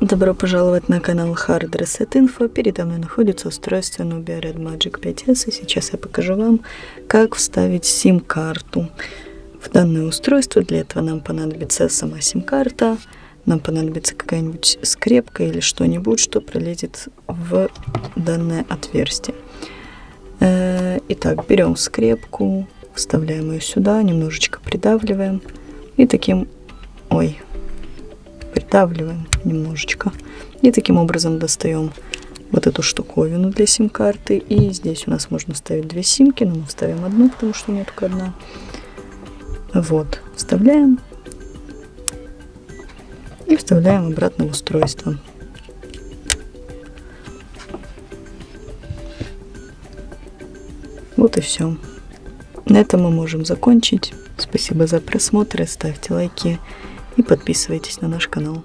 Добро пожаловать на канал Hard Reset Info. Передо мной находится устройство Nubia Red Magic 5S. И сейчас я покажу вам, как вставить сим-карту в данное устройство. Для этого нам понадобится сама сим-карта, нам понадобится какая-нибудь скрепка или что-нибудь, что пролезет в данное отверстие. Э, итак, берем скрепку, вставляем ее сюда, немножечко придавливаем и таким... Ой, придавливаем немножечко. И таким образом достаем вот эту штуковину для сим-карты. И здесь у нас можно ставить две симки, но мы ставим одну, потому что у меня только одна. Вот, вставляем. И вставляем обратно в устройство. Вот и все. На этом мы можем закончить. Спасибо за просмотр, ставьте лайки и подписывайтесь на наш канал.